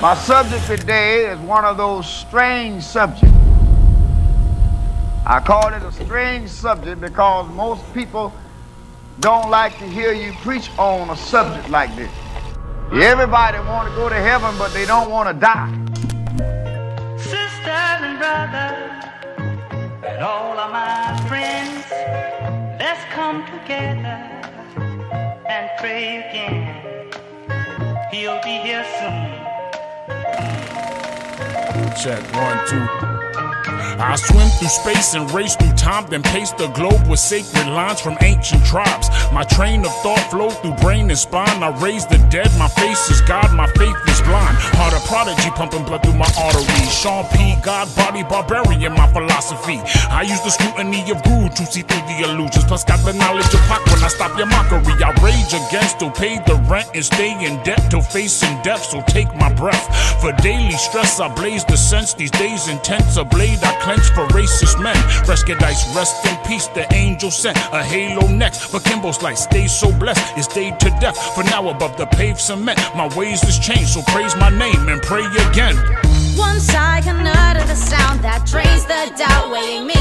My subject today is one of those strange subjects. I call it a strange subject because most people don't like to hear you preach on a subject like this. Everybody want to go to heaven, but they don't want to die. Sisters and brothers, and all of my friends, let's come together and pray again. He'll be here soon. Check one, two. I swim through space and race through time, then pace the globe with sacred lines from ancient tribes. My train of thought flow through brain and spine. I raise the dead, my face is God, my faith is blind. Heart of prodigy pumping blood through my arteries. Sean P. God, body, barbarian, my philosophy. I use the scrutiny of Guru to see through the illusions. Plus, got the knowledge of Pac when I stop your mockery. I rage against, to pay the rent and stay in debt till facing death. So take my breath. For daily stress, I blaze the sense. These days intense, a blade I clench for racist men. Rescue dice, rest in peace. The angel sent a halo next. For Kimbo's life, stay so blessed. It's day to death. For now, above the paved cement, my ways is changed. So praise my name and pray again. Once I can utter the sound that drains the doubt, weighing me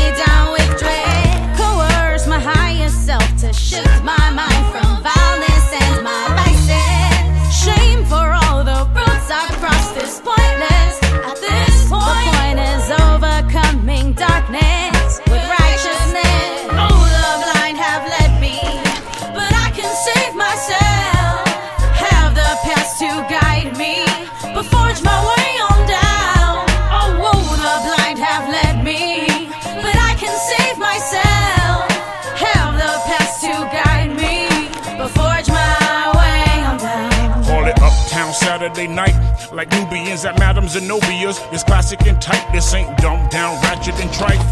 Saturday night. Like Nubians at Madame Zenobia's. It's classic and tight. This ain't dumbed down, ratchet and trife.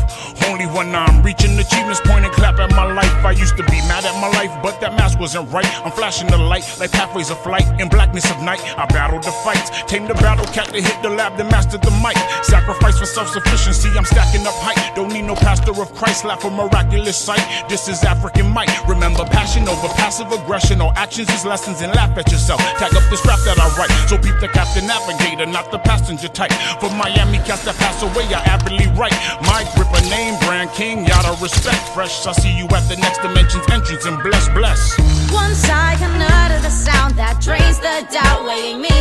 Only when I'm reaching achievements, point and clap at my life. I used to be mad at my life, but that mask wasn't right. I'm flashing the light like pathways of flight. In blackness of night, I battled the fights. tamed the battle cat to hit the lab, then master the mic. Sacrifice for self sufficiency, I'm stacking up height. Don't need no pastor of Christ, laugh for miraculous sight. This is African might. Remember passion over passive aggression. All actions is lessons and laugh at yourself. Tag up this rap that I write. So peep the captain navigator, not the passenger type. For Miami cats that pass away, I avidly write. My grip a name brand king, yada respect. Fresh, I see you at the next dimension's entrance and bless, bless. Once I can utter the sound that drains the doubt, weighing me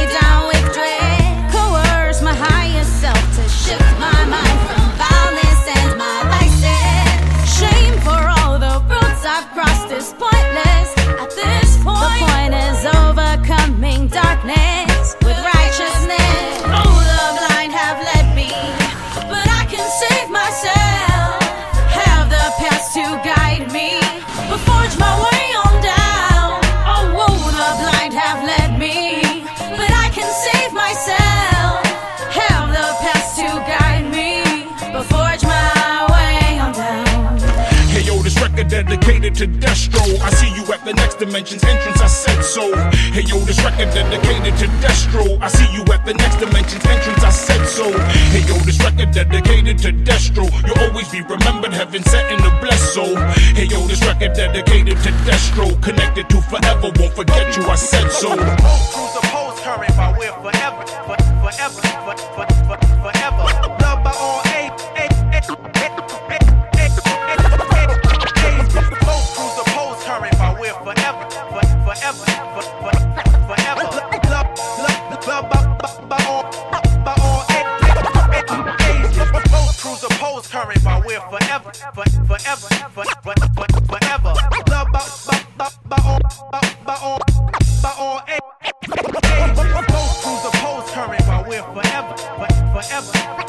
dedicated to Destro. I see you at the next dimension's entrance, I said so. Hey yo, this record dedicated to Destro. I see you at the next dimension's entrance, I said so. Hey yo, this record dedicated to Destro. You'll always be remembered, heaven sent in the blessed soul. Hey yo, this record dedicated to Destro. Connected to forever, won't forget you, I said so. Opposed current by will forever, for, forever, for, for, for, forever. Forever, for, for, forever. Love, love, love by, all, by all age, age, age. Both cruise opposed current will forever, for, forever, for, for, for, forever. Love by, by, by, all, by, all, by all age. Both crews oppose current by will forever, but forever,